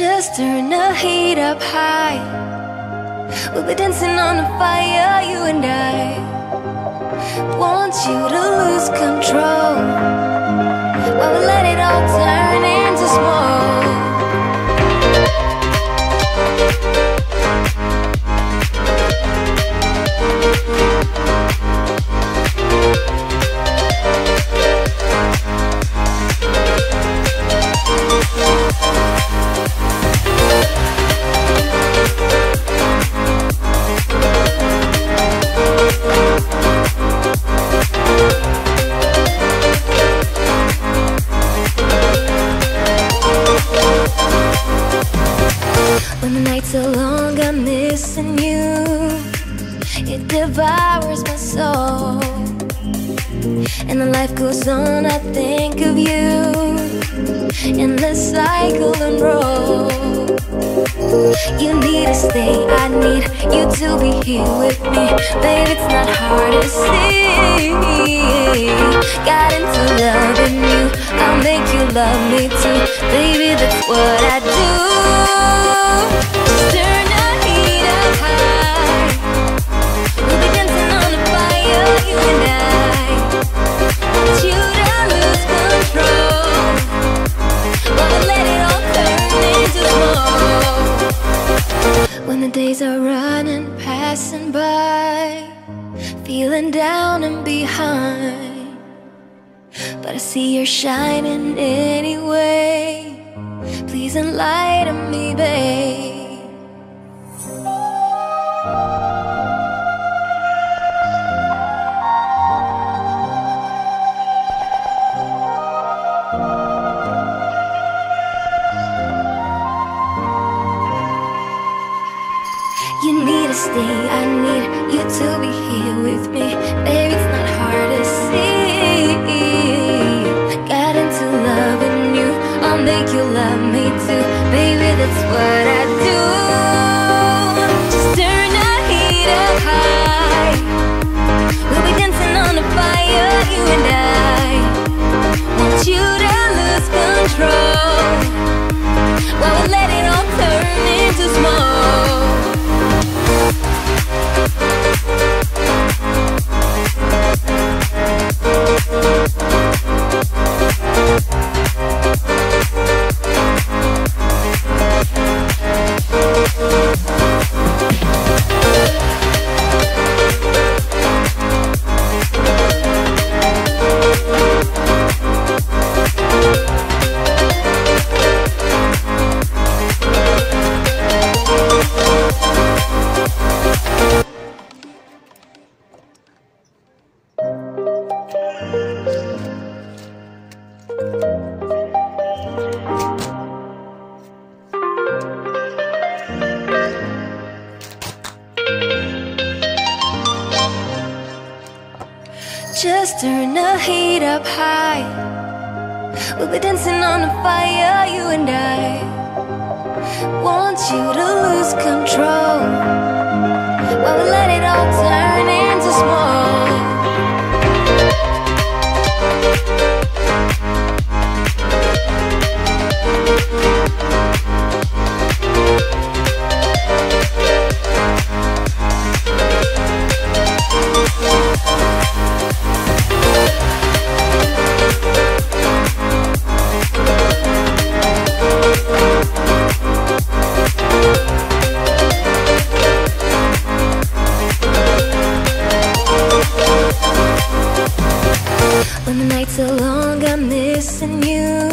Just turn the heat up high. We'll be dancing on the fire, you and I. Want you to lose control. You. It devours my soul. And the life goes on, I think of you. In the cycle and roll. You need to stay, I need you to be here with me. Babe, it's not hard to see. Got into loving you, I'll make you love me too. Baby, that's what I do. Turn passing by, feeling down and behind. But I see you're shining anyway. Please enlighten I need you to be here with me. Baby, it's not hard to see. Got into loving you, I'll make you love me too. Baby, that's what I Just turn the heat up high. We'll be dancing on the fire, you and I. Want you to lose control. When the nights are long, I'm missing you.